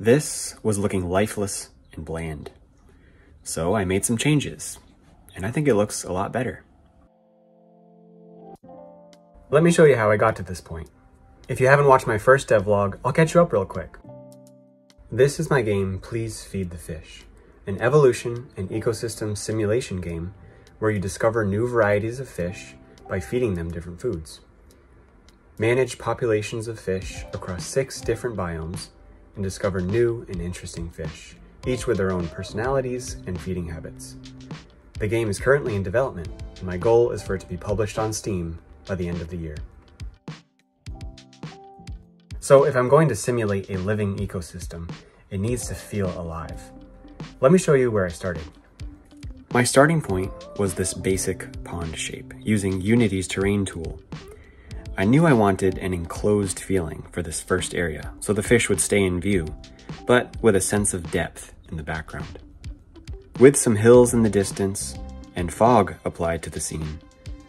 This was looking lifeless and bland. So I made some changes, and I think it looks a lot better. Let me show you how I got to this point. If you haven't watched my first devlog, I'll catch you up real quick. This is my game, Please Feed the Fish, an evolution and ecosystem simulation game where you discover new varieties of fish by feeding them different foods. Manage populations of fish across six different biomes and discover new and interesting fish, each with their own personalities and feeding habits. The game is currently in development, and my goal is for it to be published on Steam by the end of the year. So if I'm going to simulate a living ecosystem, it needs to feel alive. Let me show you where I started. My starting point was this basic pond shape, using Unity's terrain tool. I knew I wanted an enclosed feeling for this first area, so the fish would stay in view, but with a sense of depth in the background. With some hills in the distance and fog applied to the scene,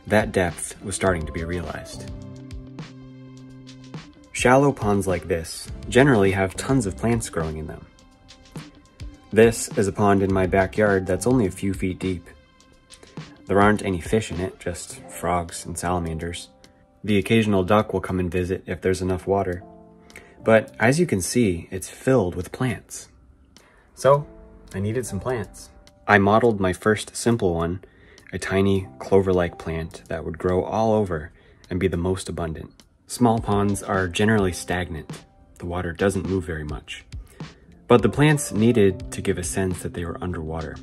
that depth was starting to be realized. Shallow ponds like this generally have tons of plants growing in them. This is a pond in my backyard that's only a few feet deep. There aren't any fish in it, just frogs and salamanders. The occasional duck will come and visit if there's enough water. But as you can see, it's filled with plants. So, I needed some plants. I modeled my first simple one, a tiny clover-like plant that would grow all over and be the most abundant. Small ponds are generally stagnant. The water doesn't move very much. But the plants needed to give a sense that they were underwater.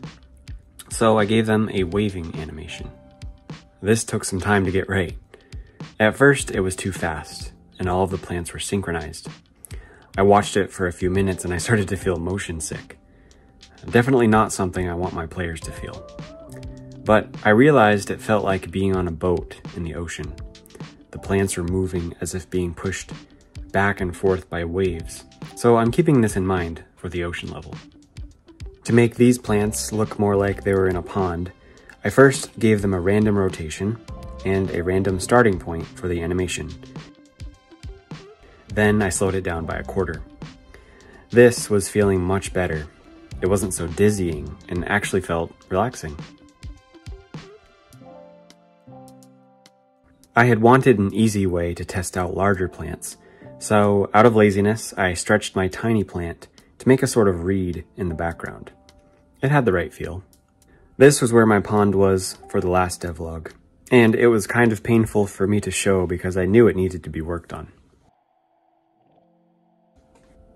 So I gave them a waving animation. This took some time to get right. At first, it was too fast, and all of the plants were synchronized. I watched it for a few minutes and I started to feel motion sick. Definitely not something I want my players to feel. But I realized it felt like being on a boat in the ocean. The plants were moving as if being pushed back and forth by waves, so I'm keeping this in mind for the ocean level. To make these plants look more like they were in a pond, I first gave them a random rotation and a random starting point for the animation. Then I slowed it down by a quarter. This was feeling much better. It wasn't so dizzying and actually felt relaxing. I had wanted an easy way to test out larger plants, so out of laziness, I stretched my tiny plant to make a sort of reed in the background. It had the right feel. This was where my pond was for the last devlog, and it was kind of painful for me to show because I knew it needed to be worked on.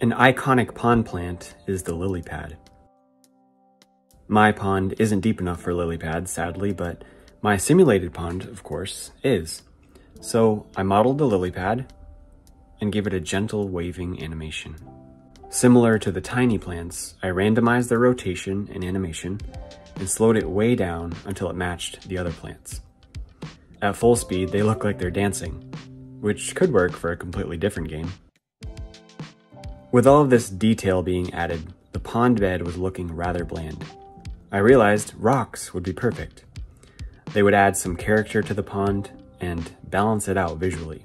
An iconic pond plant is the lily pad. My pond isn't deep enough for lily pads, sadly, but my simulated pond, of course, is. So I modeled the lily pad and gave it a gentle waving animation. Similar to the tiny plants, I randomized their rotation and animation and slowed it way down until it matched the other plants. At full speed, they look like they're dancing, which could work for a completely different game. With all of this detail being added, the pond bed was looking rather bland. I realized rocks would be perfect. They would add some character to the pond and balance it out visually.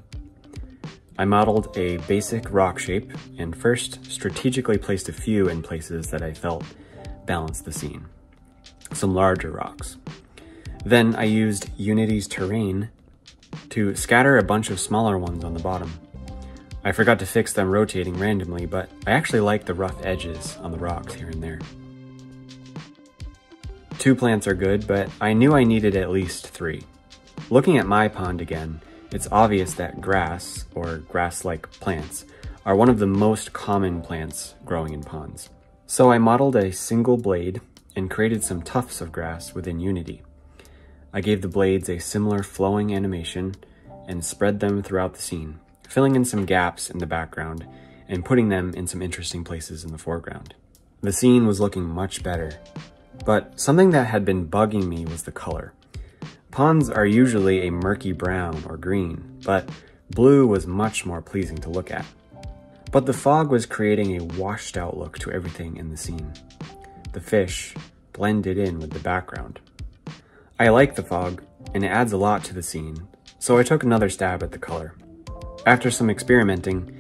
I modeled a basic rock shape and first strategically placed a few in places that I felt balanced the scene. Some larger rocks. Then I used Unity's terrain to scatter a bunch of smaller ones on the bottom. I forgot to fix them rotating randomly, but I actually like the rough edges on the rocks here and there. Two plants are good, but I knew I needed at least three. Looking at my pond again, it's obvious that grass, or grass-like plants, are one of the most common plants growing in ponds. So I modeled a single blade and created some tufts of grass within Unity. I gave the blades a similar flowing animation and spread them throughout the scene, filling in some gaps in the background and putting them in some interesting places in the foreground. The scene was looking much better, but something that had been bugging me was the color. Ponds are usually a murky brown or green, but blue was much more pleasing to look at. But the fog was creating a washed out look to everything in the scene. The fish blended in with the background. I like the fog, and it adds a lot to the scene, so I took another stab at the color. After some experimenting,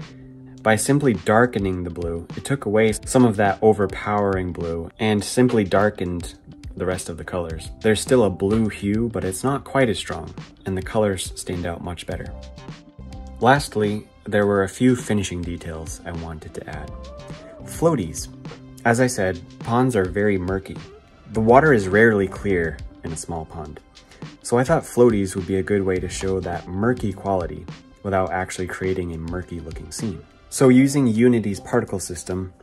By simply darkening the blue, it took away some of that overpowering blue and simply darkened the rest of the colors. There's still a blue hue, but it's not quite as strong, and the colors stand out much better. Lastly, there were a few finishing details I wanted to add. Floaties. As I said, ponds are very murky. The water is rarely clear in a small pond. So I thought floaties would be a good way to show that murky quality without actually creating a murky looking scene. So using Unity's particle system,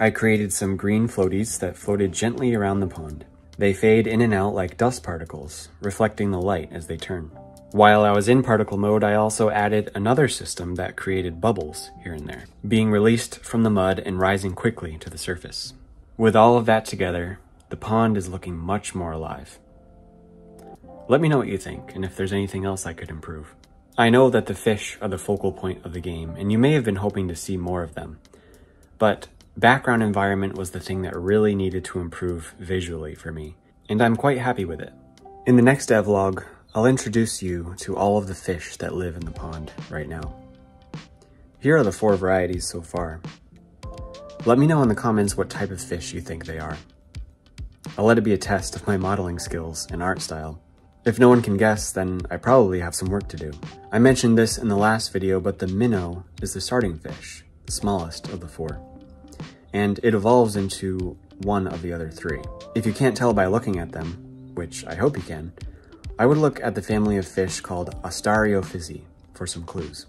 I created some green floaties that floated gently around the pond. They fade in and out like dust particles, reflecting the light as they turn. While I was in particle mode, I also added another system that created bubbles here and there, being released from the mud and rising quickly to the surface. With all of that together, the pond is looking much more alive. Let me know what you think, and if there's anything else I could improve. I know that the fish are the focal point of the game, and you may have been hoping to see more of them. But background environment was the thing that really needed to improve visually for me, and I'm quite happy with it. In the next devlog, I'll introduce you to all of the fish that live in the pond right now. Here are the four varieties so far. Let me know in the comments what type of fish you think they are. I'll let it be a test of my modeling skills and art style. If no one can guess, then I probably have some work to do. I mentioned this in the last video, but the minnow is the starting fish, the smallest of the four. And it evolves into one of the other three. If you can't tell by looking at them, which I hope you can, I would look at the family of fish called Ostariophysi for some clues.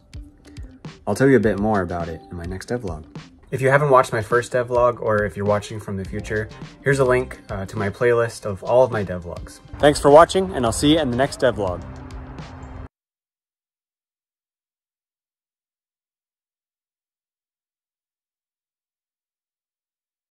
I'll tell you a bit more about it in my next devlog. If you haven't watched my first devlog, or if you're watching from the future, here's a link uh, to my playlist of all of my devlogs. Thanks for watching, and I'll see you in the next devlog.